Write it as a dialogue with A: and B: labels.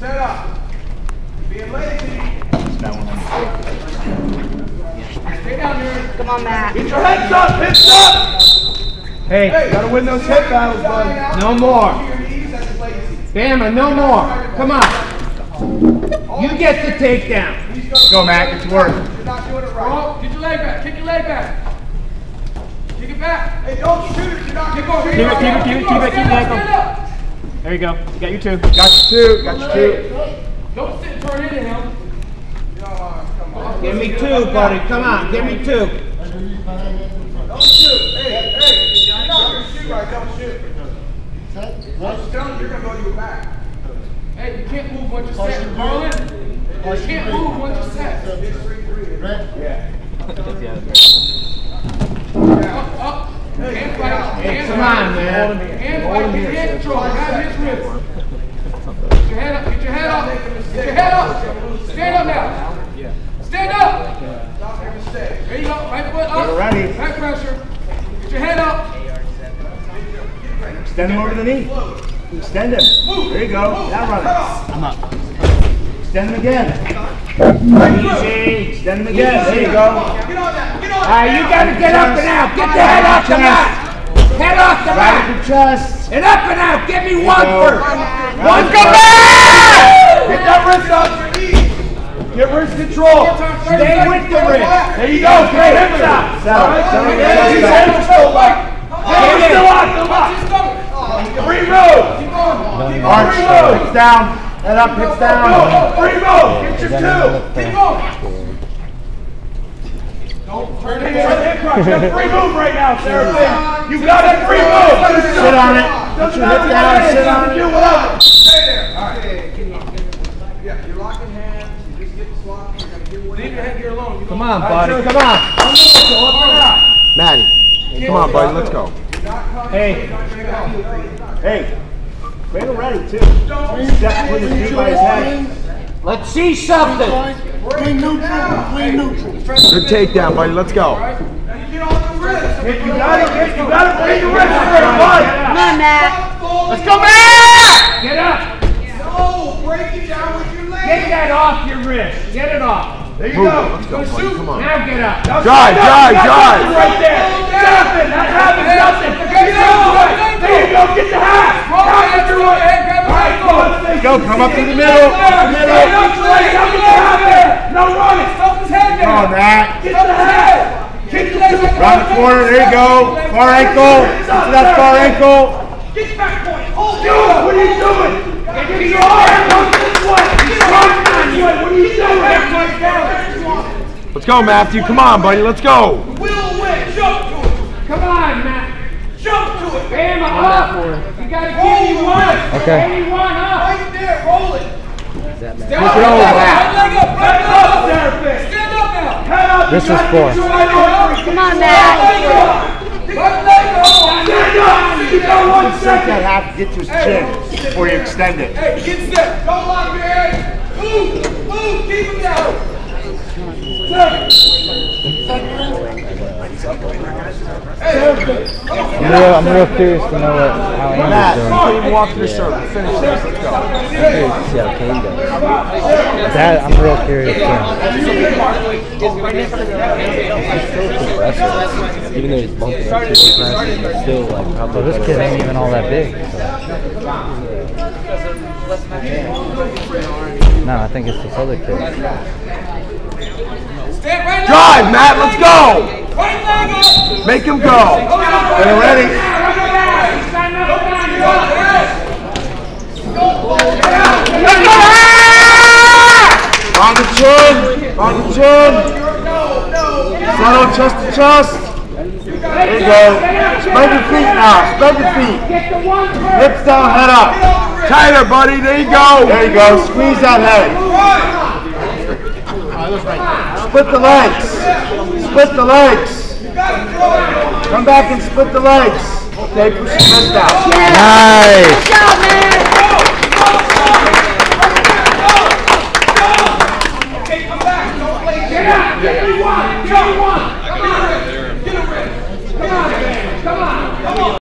A: Set up. Being lazy. Stay down there.
B: Come on, Matt.
A: Get your heads up, hips up.
C: Hey,
A: Hey,
C: gotta win those hip battles, bud. No more. Bama, no more. Come on. You get the takedown. Go, Matt. Get to work.
A: You're not doing it right.
D: Oh, get your leg back. Kick your leg back. Kick it back.
A: Hey, don't shoot it. You're not
D: Keep
A: going
D: going.
C: Keep it, keep it, keep it, keep it, keep the ankle.
D: Stand up.
C: There you go. You got your two. Got your two. Got your two.
D: Don't sit and turn into him.
C: Give me two, buddy. Come on. Give me two.
A: Don't shoot. Hey, hey. You're not shoot right. Don't shoot. I'm just telling you, you're going to go to your back.
D: Hey, you can't move once you're set. Marlon, you can't move once you're set. Up, up. Hand fight. Hand
C: Come on, man.
D: Hand fight. Get hand control. Grab his wrist. Get your head up. Get your head up. Get your head up. Stand up now. Stand up.
A: Stop your mistake.
D: There you go. Right foot up.
C: Get ready.
D: Back pressure. Get your head up.
C: Extend him over the knee. Extend him. There you go. Now run it. I'm up. Extend him again. Easy. Extend him again. There you go.
A: On that. Get on
C: All right, you gotta get up and out. Get the head off the mat. Head off the
E: Right the chest.
C: And up and out. Give me one first.
E: One
C: come back.
A: Get that wrist off your knee.
C: Get wrist control. Stay with the wrist. There you go. Get hips up. His head is still locked. Head is still locked. Still locked. Free move.
E: Arch. Hips down. Head up. Hips down.
C: Free move. Get your two.
D: Keep going.
C: Turn it hip crunch. You have free move right now, Seraphim. You got a free move.
E: Sit on it. Put your hips down. Sit on
C: Do
E: it.
C: whatever.
A: Stay there. All right. Yeah, you're locking hands. You just get the slot. You're going to give one.
D: Leave your headgear alone. You
C: Come on, buddy. Come on.
E: Maddie. Come on, buddy. Let's go.
C: Hey, hey. Cradle ready too. Step put his knee by his head. Let's see something.
F: Play neutral, play.
E: Good takedown, buddy. Let's go.
A: You get on the wrist.
C: If you gotta get, you gotta bring your wrist straight, bud.
B: Come on, Matt.
C: Let's go, man. Get up.
A: No, break it down with your leg.
C: Get that off your wrist. Get it off. There you
E: Move it.
C: go.
E: Let's go, buddy. Come on.
C: Now get up. Now
E: Drive,
C: stand up.
E: drive, drive.
C: nothing Right there. Nothing. That's having nothing. Get out. There you go. Get the hat. Now get your right. All right, go. Let's
E: Go. Come up to the middle.
C: Middle. Middle. Now get the hat there. No running.
D: Stop his head
E: Come on. Matt.
C: Get the hat. Kick the leg back.
E: Round the corner. There you go. Far ankle. Into that far ankle.
C: Get back point. Hold it. What are you doing? Get your arm up this way. Run this way. What are you doing? Everybody down.
E: Let's go, Matthew. Come on, buddy. Let's go.
A: Will win. Jump to it.
C: Come on, Matt.
A: Jump to it.
C: Bam up. Uh-huh. You gotta give me one.
E: Okay.
C: Give me one up.
A: Right there. Roll it.
D: Stand
E: Look
D: up.
E: it over,
D: Right leg up. Right leg
C: up,
D: up.
C: Serapis.
D: Stand up now.
C: Head up.
E: This
C: You
E: is
C: gotta
E: four.
C: get your right arm.
B: Come on,
D: Right
B: Matt.
D: leg up. Right leg up.
C: Stand up. You got one
E: Set
C: second.
E: that half to get to his chin before you extend it.
D: Hey, get set.
A: Don't lock your head. Move. Move. Keep him down.
G: I'm real, I'm real curious to know what, how
E: Matt,
G: Andy's
E: you
G: doing.
E: can't even walk through the circle. Finish this. Let's go.
G: I'm curious to see how Kane does. That, I'm real curious too. Impressive. Even though he's bumping up to his press, he's still like probably. Well, this kid ain't even all that big. No, I think it's this other kid.
D: Stand right leg
E: Drive. Matt. Let's go. Make him go. Get ready. On the chin. On the chin. Settle chest to chest. There you go. Spread your feet now. Spread your feet. Hips down, head up. Tighter, buddy. There you go. There you go. Squeeze that head. Split the legs. Split the legs. Come back and split the legs. Okay, push your wrist out.
G: Nice.